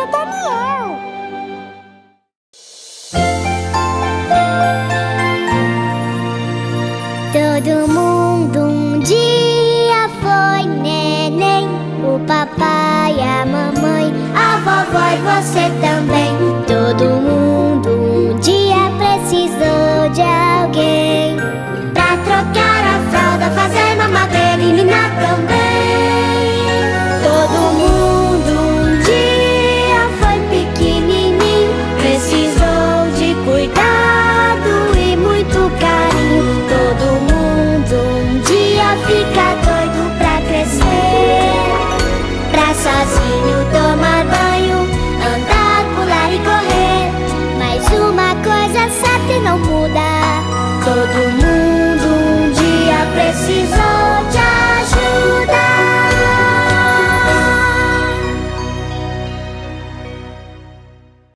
do Daniel. Todo mundo um dia foi neném, o papai, a mamãe, a vovó e você também. não muda. Todo mundo